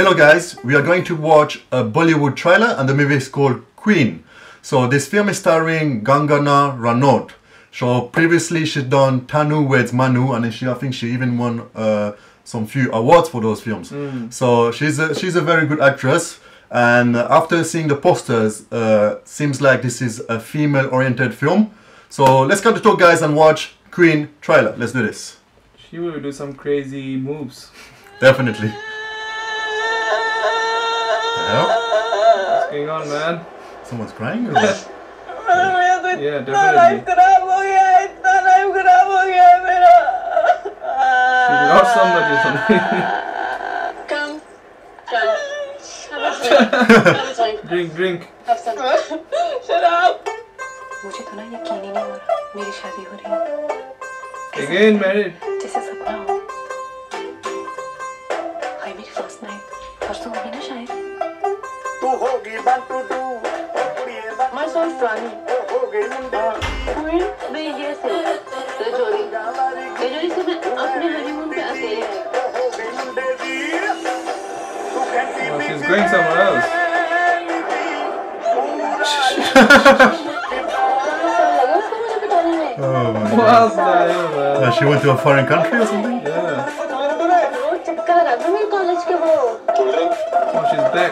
Hello guys, we are going to watch a Bollywood trailer and the movie is called Queen. So this film is starring Kangana Ranaut. So previously she's done Tanu Weds Manu and she, I think she even won uh, some few awards for those films. So she's a, she's a very good actress and after seeing the posters, uh, seems like this is a female oriented film. So let's cut the talk guys and watch Queen trailer. Let's do this. She will do some crazy moves. Definitely. Yeah. What's going on, man? Someone's crying? Or what? Yeah, definitely. खराब हो गया है इतना life खराब हो गया है मेरा She lost somebody or something. Come, come. Have a drink. Have a drink. drink, drink. Have some. Shut up. मुझे तो ना यकीन ही नहीं हो रहा मेरी शादी हो रही है Again married. जैसे सपना हो हाय मेरी फर्स्ट नाइट परसों होगी ना शायद तू होगी one two to कुड़िए one My son Franny. हो गई मुंडा Queen, मैं ये से रजौरी रजौरी से मैं अपने हनीमून पे अकेले आई हो गई मुंडे दी तू कहती Oh, she's going somewhere else. ऐसा लगा उसको मुझे पिटाने में Oh my god. What's the hell, man? Uh, she went to a foreign country or something? Yeah. वो चक्कर लगा था मेरे कॉलेज के वो Oh, she's back.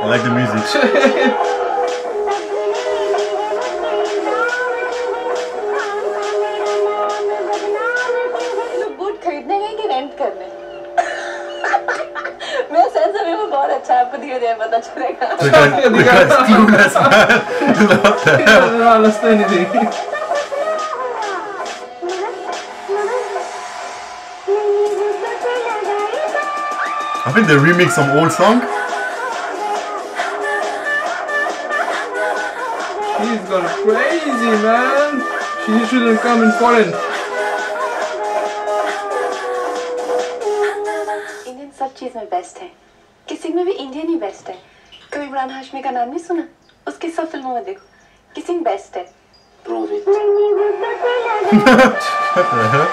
I like the music. लोग बूट खरीदने गए कि रेंट करने मेरा सेंस अभी में बहुत अच्छा है आपको धीरे धीरे पता चलेगा The guy, the guy's clueless, man. what the I hell? don't understand anything. I think they remix some old song. She's gone crazy, man. She shouldn't come in foreign. Indian सब चीज में बेस्ट है किसी में भी Indian ही best है कभी इमरान हाशमी का नाम नहीं सुना उसकी सब फिल्मों में देखो किसी में बेस्ट है What the hell?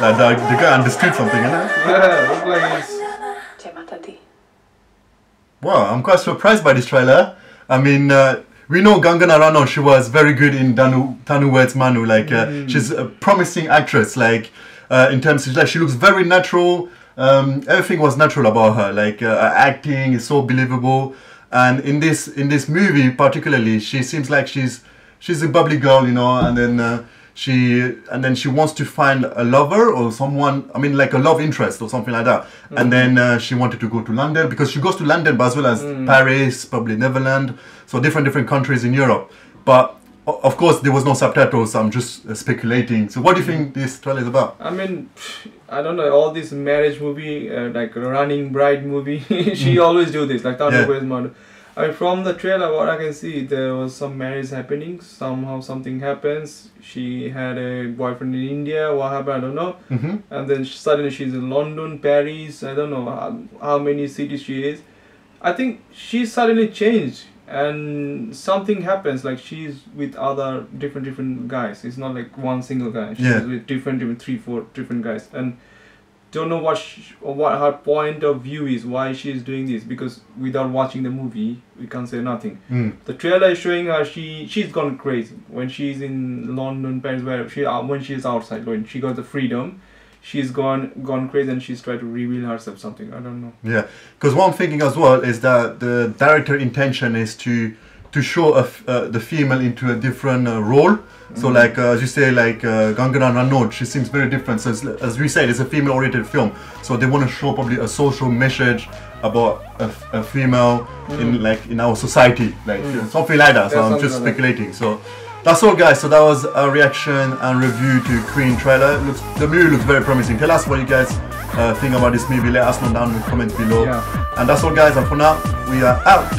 Like the, the guy understood something, innit? Yeah, look like he's. जय माता दी Wow, I'm quite surprised by this trailer. I mean, uh, we know Kangana Ranaut, she was very good in Danu, Tanu Weds Manu. Like, uh, she's a promising actress. Like, uh, in terms of, like, she looks very natural. Um, everything was natural about her. Like, uh, acting is so believable. And in this in this movie, particularly, she seems like she's she's a bubbly girl, you know. And then uh, she and then she wants to find a lover or someone. I mean, like a love interest or something like that. And then uh, she wanted to go to London because she goes to London, but as well as Paris, probably Netherlands, so different different countries in Europe. But of course, there was no subtitles. So I'm just uh, speculating. So, what do you think this trailer is about? I mean, I don't know. All this marriage movie, uh, like Running Bride movie, she always do this. Like Tanu Yeah. Manu. I mean, from the trailer, what I can see, there was some marriage happening. Somehow something happens. She had a boyfriend in India. What happened? I don't know. hmm And then suddenly she's in London, Paris. I don't know how, how many cities she is. I think she suddenly changed, and something happens. Like she's with other different different guys. It's not like one single guy. She's Yeah. with different different three four different guys, and don't know what sh- what her point of view is. Why she's doing this? Because without watching the movie, we can't say nothing. Mm. The trailer is showing her she she's gone crazy when she's in London, Paris, where she uh, when she's outside when she got the freedom, she's gone gone crazy and she's tried to reveal herself something. I don't know. Yeah, because what I'm thinking as well is that the director intention is to to show a f- uh, the female into a different uh, role. So like uh, as you say, like uh, Kangana Ranaut, she seems very different. So it's, as we said, it's a female-oriented film. So they want to show probably a social message about a, female in like in our society, like uh, something like that. So Yeah, I'm just like that. speculating. So that's all, guys. So that was a reaction and review to Queen trailer. Looks, the movie looks very promising. Tell us what you guys uh, think about this movie. Let us know down in the comments below. Yeah. And that's all, guys. And for now, we are out.